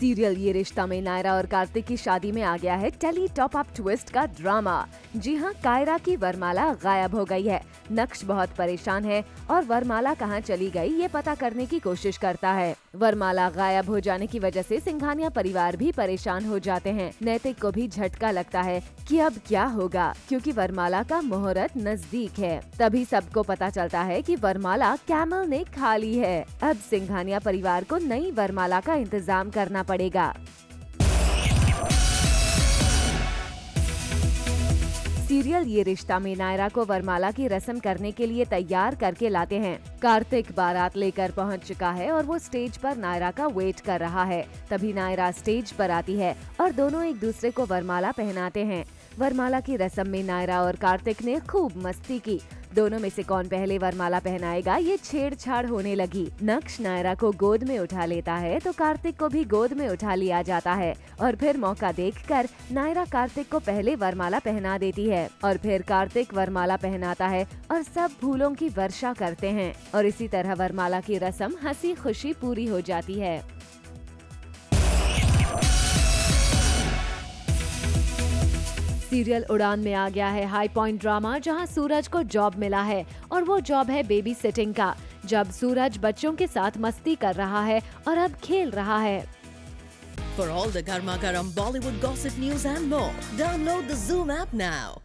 Serial ये रिश्ता में नायरा और कार्तिक की शादी में आ गया है। टेली टॉप अप ट्विस्ट का ड्रामा। जी हाँ कायरा की वरमाला गायब हो गई है। नक्श बहुत परेशान है और वरमाला कहाँ चली गई ये पता करने की कोशिश करता है। वरमाला गायब हो जाने की वजह से सिंघानिया परिवार भी परेशान हो जाते हैं। नैतिक को भी झटका लगता है कि अब क्या होगा, क्योंकि वरमाला का मुहूर्त नज़दीक है। तभी सबको पता चलता है कि वरमाला कैमल ने खा ली है। अब सिंघानिया परिवार को नई वरमाला का इंतज़ाम करना पड़ेगा। सीरियल ये रिश्ता में नायरा को वरमाला की रस्म करने के लिए तैयार करके लाते हैं। कार्तिक बारात लेकर पहुँच चुका है और वो स्टेज पर नायरा का वेट कर रहा है। तभी नायरा स्टेज पर आती है और दोनों एक दूसरे को वरमाला पहनाते हैं। वरमाला की रस्म में नायरा और कार्तिक ने खूब मस्ती की। दोनों में से कौन पहले वरमाला पहनाएगा, ये छेड़छाड़ होने लगी। नक्श नायरा को गोद में उठा लेता है तो कार्तिक को भी गोद में उठा लिया जाता है। और फिर मौका देखकर नायरा कार्तिक को पहले वरमाला पहना देती है। और फिर कार्तिक वरमाला पहनाता है और सब फूलों की वर्षा करते हैं। और इसी तरह वरमाला की रस्म हँसी खुशी पूरी हो जाती है। सीरियल उड़ान में आ गया है हाई पॉइंट ड्रामा जहाँ सूरज को जॉब मिला है और वो जॉब है बेबी सिटिंग का जब सूरज बच्चों के साथ मस्ती कर रहा है और अब खेल रहा है For all the Garma Garam Bollywood gossip news and more, download the Zoom app now.